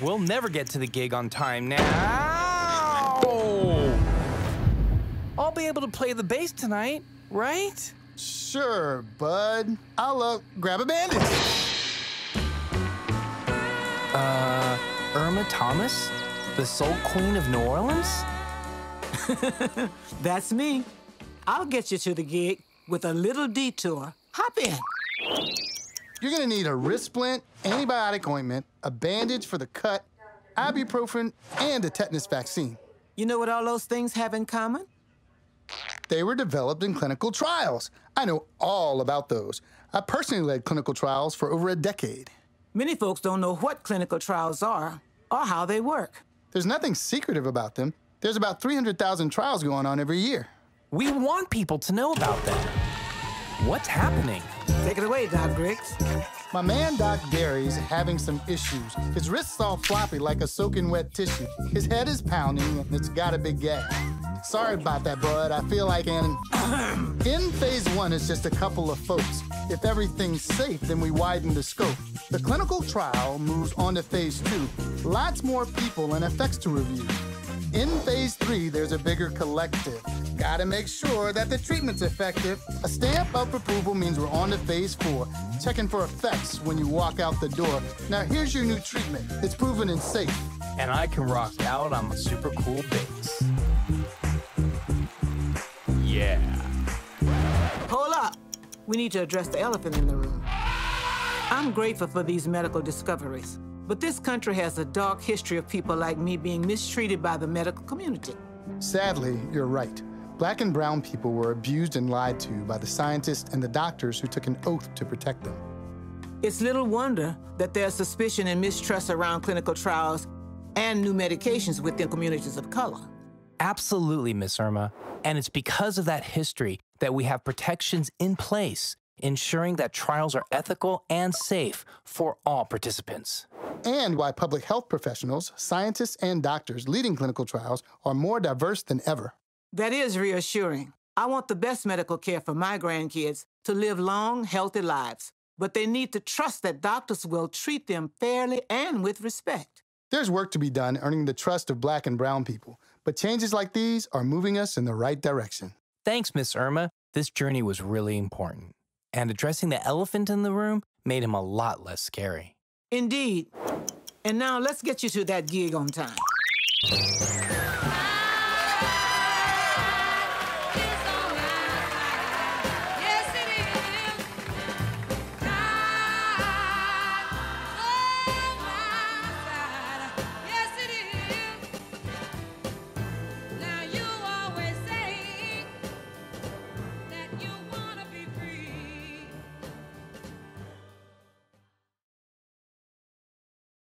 We'll never get to the gig on time now. I'll be able to play the bass tonight, right? Sure, bud. I'll uh, grab a bandage. Uh, Irma Thomas? The Soul Queen of New Orleans? That's me. I'll get you to the gig with a little detour. Hop in. You're gonna need a wrist splint, antibiotic ointment, a bandage for the cut, ibuprofen, and a tetanus vaccine. You know what all those things have in common? They were developed in clinical trials. I know all about those. I personally led clinical trials for over a decade. Many folks don't know what clinical trials are or how they work. There's nothing secretive about them. There's about 300,000 trials going on every year. We want people to know about them. What's happening? Take it away, Doc Griggs. My man Doc Gary's having some issues. His wrist's all floppy like a soaking wet tissue. His head is pounding and it's got a big gap. Sorry about that, bud. I feel like an. In phase one, it's just a couple of folks. If everything's safe, then we widen the scope. The clinical trial moves on to phase two. Lots more people and effects to review. In phase three, there's a bigger collective. Gotta make sure that the treatment's effective. A stamp of approval means we're on to phase four. Checking for effects when you walk out the door. Now here's your new treatment. It's proven and safe. And I can rock out on my super cool bass. Yeah. Hold up. We need to address the elephant in the room. I'm grateful for these medical discoveries, but this country has a dark history of people like me being mistreated by the medical community. Sadly, you're right. Black and brown people were abused and lied to by the scientists and the doctors who took an oath to protect them. It's little wonder that there's suspicion and mistrust around clinical trials and new medications within communities of color. Absolutely, Miss Irma. And it's because of that history that we have protections in place, ensuring that trials are ethical and safe for all participants. And why public health professionals, scientists, and doctors leading clinical trials are more diverse than ever. That is reassuring. I want the best medical care for my grandkids to live long, healthy lives, but they need to trust that doctors will treat them fairly and with respect. There's work to be done earning the trust of black and brown people, but changes like these are moving us in the right direction. Thanks, Miss Irma. This journey was really important. And addressing the elephant in the room made him a lot less scary. Indeed. And now let's get you to that gig on time.